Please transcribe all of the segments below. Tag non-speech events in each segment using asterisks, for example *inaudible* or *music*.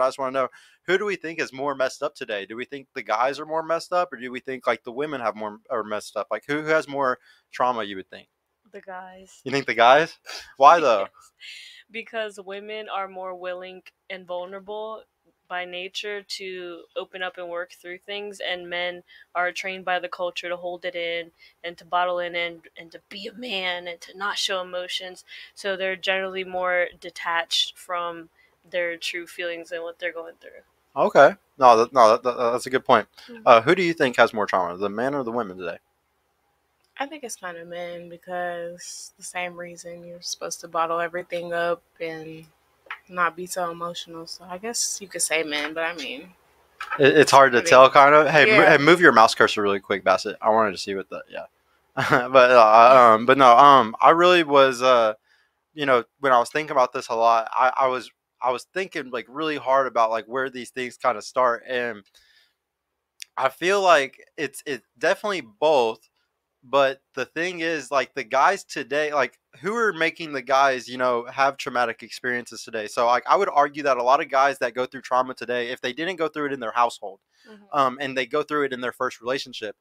I just want to know who do we think is more messed up today? Do we think the guys are more messed up, or do we think like the women have more are messed up? Like who, who has more trauma? You would think. The guys. You think the guys? Why *laughs* though? Because women are more willing and vulnerable by nature to open up and work through things, and men are trained by the culture to hold it in and to bottle it in and to be a man and to not show emotions. So they're generally more detached from their true feelings and what they're going through. Okay, no, that, no, that, that- that's a good point. Mhm. Uh, who do you think has more trauma, the men or the women today? I think it's kind of men because the same reason you're supposed to bottle everything up and not be so emotional. So I guess you could say men, but I mean, It, it's hard to I mean, tell, kind of. Hey, yeah. hey, move your mouse cursor really quick, Bassett. I wanted to see what the yeah. *laughs* but uh, um, but no, um, I really was uh, you know, when I was thinking about this a lot, I, I was I was thinking like really hard about like where these things kind of start, and I feel like it's it's definitely both. But the thing is, like the guys today, like who are making the guys, you know, have traumatic experiences today. So like I would argue that a lot of guys that go through trauma today, if they didn't go through it in their household, um, and they go through it in their first relationship.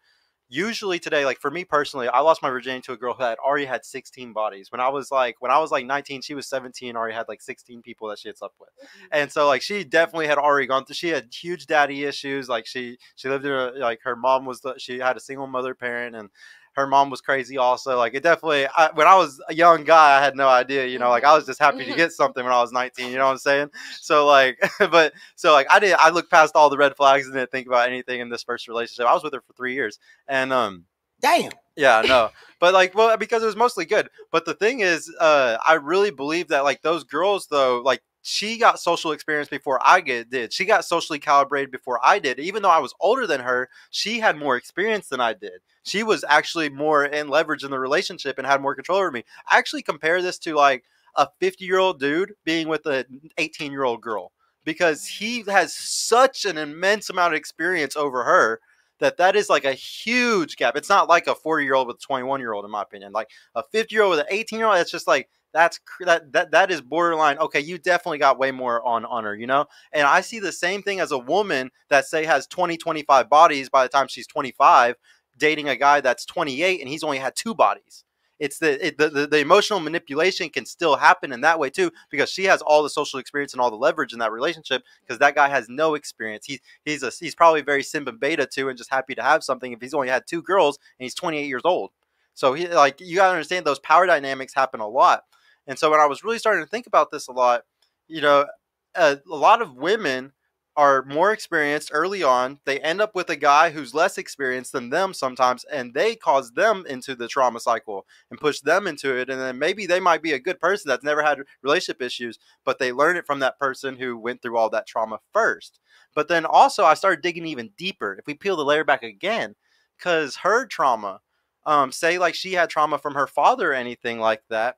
Usually today, like for me personally, I lost my virginity to a girl who had already had 16 bodies. When I was like, when I was like 19, she was 17, already had like 16 people that she had slept with. Mm-hmm. And so like she definitely had already gone through. She had huge daddy issues. Like she she lived in a like her mom was the, she had a single mother parent and her mom was crazy also. Like it definitely I, when I was a young guy, I had no idea. You know, like I was just happy to get something when I was 19. You know what I'm saying? So like, *laughs* but so like I did. I looked past all the red flags and didn't think about anything in this first relationship. I was with her for three years, and um, Damn. yeah, no, but like, well, because it was mostly good. But the thing is, uh, I really believe that like those girls though, like she got social experience before I get, did. She got socially calibrated before I did. Even though I was older than her, she had more experience than I did. She was actually more in leverage in the relationship and had more control over me. I actually compare this to like a 50 year old dude being with an 18 year old girl because he mm. has such an immense amount of experience over her that that is like a huge gap. It's not like a 40 year old with a 21 year old, in my opinion. Like a 50 year old with an 18 year old, it's just like that's that that that is borderline. Okay, you definitely got way more on on her, you know. And I see the same thing as a woman that say has 20, 25 bodies by the time she's 25, dating a guy that's 28 and he's only had two bodies. It's the, it, the, the the emotional manipulation can still happen in that way too because she has all the social experience and all the leverage in that relationship because that guy has no experience. He's he's a he's probably very simba beta too and just happy to have something if he's only had two girls and he's 28 years old. So he like you gotta understand those power dynamics happen a lot. And so when I was really starting to think about this a lot, you know, a, a lot of women are more experienced early on. They end up with a guy who's less experienced than them sometimes, and they cause them into the trauma cycle and push them into it. And then maybe they might be a good person that's never had relationship issues, but they learn it from that person who went through all that trauma first. But then also, I started digging even deeper. If we peel the layer back again, because her trauma, um, say like she had trauma from her father or anything like that,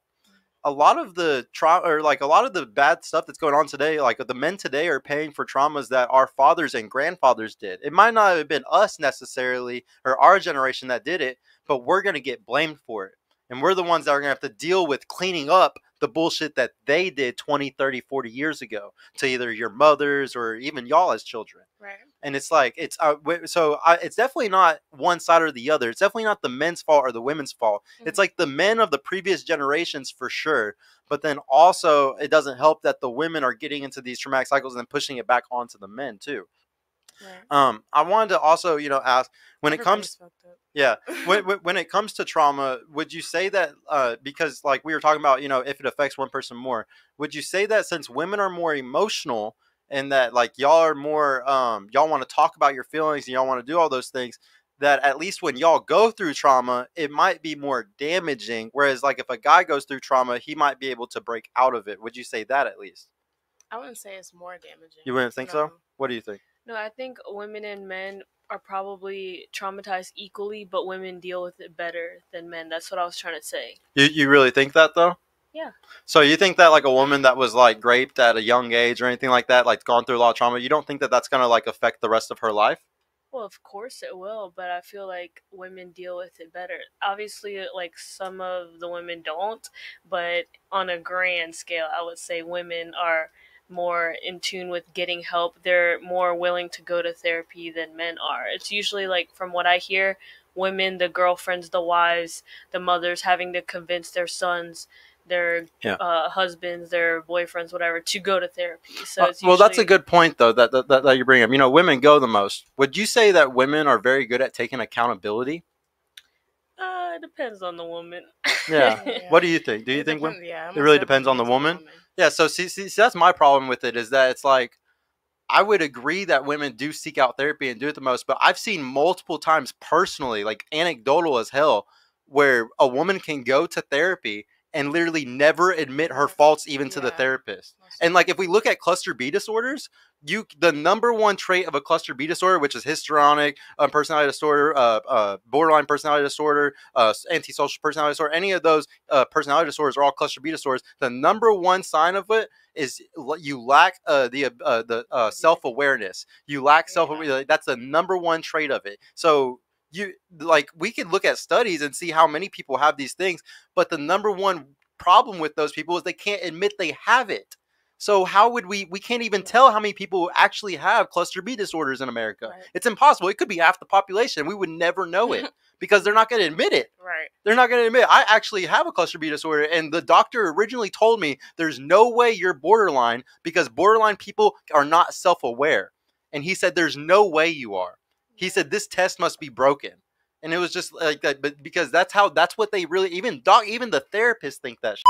a lot of the trauma or like a lot of the bad stuff that's going on today like the men today are paying for traumas that our fathers and grandfathers did. It might not have been us necessarily or our generation that did it but we're going to get blamed for it. And we're the ones that are going to have to deal with cleaning up the bullshit that they did 20 30 40 years ago to either your mothers or even y'all as children right. and it's like it's uh, so I, it's definitely not one side or the other it's definitely not the men's fault or the women's fault it's Mhm. like the men of the previous generations for sure but then also it doesn't help that the women are getting into these traumatic cycles and then pushing it back onto the men too Right. um i wanted to also you know ask when it comes up. yeah when, *laughs* when- when it comes to trauma would you say that uh, because like we were talking about you know if it affects one person more would you say that since women are more emotional and that like y'all are more um, y'all want to talk about your feelings and y'all want to do all those things that at least when y'all go through trauma it might be more damaging whereas like if a guy goes through trauma he might be able to break out of it would you say that at least I wouldn't say it's more damaging. you wouldn't think so what do you think No, I think women and men are probably traumatized equally, but women deal with it better than men. That's what I was trying to say. You you really think that though? Yeah. So you think that like a woman that was like raped at a young age or anything like that, like gone through a lot of trauma, you don't think that that's gonna like affect the rest of her life? Well, of course it will, but I feel like women deal with it better. Obviously, like some of the women don't, but on a grand scale, I would say women are more in tune with getting help, they're more willing to go to therapy than men are. It's usually like from what I hear, women, the girlfriends, the wives, the mothers having to convince their sons, their Yeah. uh, husbands, their boyfriends, whatever, to go to therapy. So Uh, it's well, that's a good point though that, that that you bring up. You know, women go the most. Would you say that women are very good at taking accountability? Uh, it depends on the woman. Yeah. Yeah. *laughs* What do you think? Do you It think depend- women? yeah, it really depends on the woman? Yeah. So see, see, see, that's my problem with it is that it's like I would agree that women do seek out therapy and do it the most, but I've seen multiple times personally, like anecdotal as hell, where a woman can go to therapy and literally never admit her faults even to the therapist. And like if we look at cluster B disorders, you the number one trait of a cluster B disorder, which is histrionic uh, personality disorder, uh, uh, borderline personality disorder, uh, antisocial personality disorder, any of those uh, personality disorders are all cluster B disorders. The number one sign of it is you lack uh, the uh, the uh, self awareness. You lack self awareness. That's the number one trait of it. So you like we can look at studies and see how many people have these things, but the number one problem with those people is they can't admit they have it. So how would we we can't even tell how many people actually have cluster B disorders in America. Right. It's impossible. It could be half the population. We would never know it *laughs* because they're not going to admit it. Right. They're not going to admit I actually have a cluster B disorder and the doctor originally told me there's no way you're borderline because borderline people are not self-aware. And he said there's no way you are. He said this test must be broken. And it was just like that but because that's how that's what they really even doc even the therapists think that sh-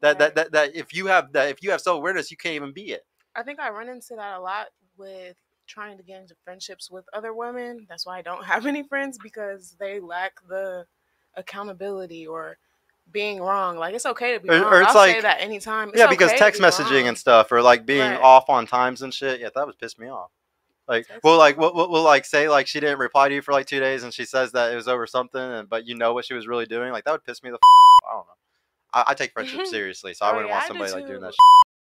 that, that that that if you have that if you have self-awareness you can't even be it. I think I run into that a lot with trying to get into friendships with other women. That's why I don't *laughs* have any friends because they lack the accountability or being wrong. Like it's okay to be wrong. or it's I'll say like- that anytime. It's yeah, because okay text be messaging wrong. and stuff, or like being Right. off on times and shit. Yeah, that would piss me off. Like, well, like, we'll, we'll, we'll, like say like she didn't reply to you for like two days, and she says that it was over something, and but you know what she was really doing. Like that would piss me the. F- I don't know. I, I take friendship *laughs* seriously, so I Oh, wouldn't yeah, want somebody like doing that. Shit. *laughs*